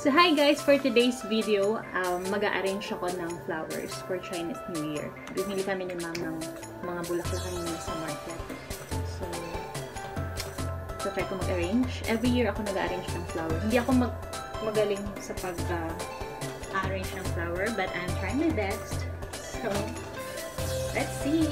So, hi guys! For today's video, um, mag-a-arrange ako ng flowers for Chinese New Year. Bumili kami ni ma'am ng mga bulaklakan nila sa market. So, so try ko mag-arrange. Every year ako nag-arrange ng flower. Hindi ako mag magaling sa pag-arrange ng flower, but I'm trying my best. So, let's see!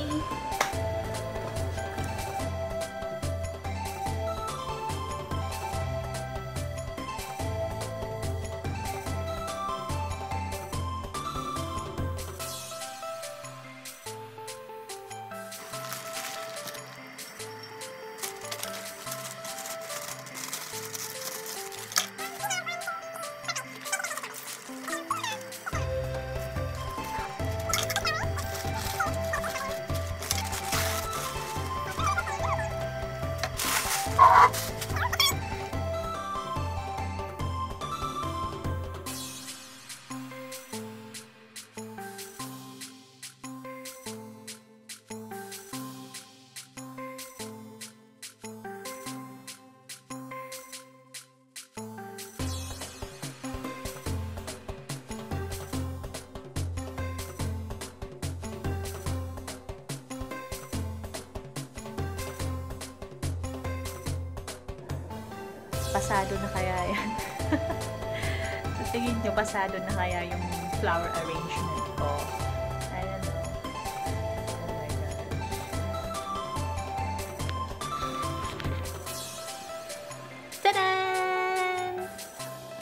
Ha ha ha! Pasado na kaya yan. so, tingin nyo, pasado na kaya yung flower arrangement ko. Oh my gosh. Tadaan!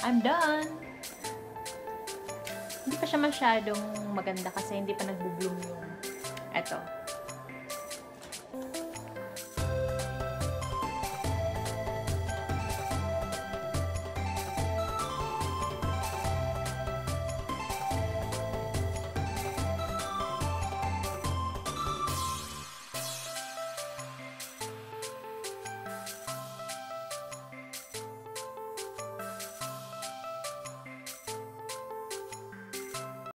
I'm done! Hindi pa siya masyadong maganda kasi hindi pa nagbo-bloom yung eto.